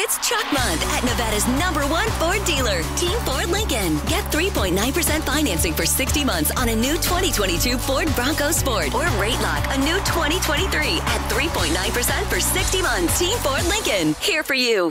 It's Truck Month at Nevada's number one Ford dealer, Team Ford Lincoln. Get 3.9% financing for 60 months on a new 2022 Ford Bronco Sport or rate lock a new 2023 at 3.9% for 60 months. Team Ford Lincoln, here for you.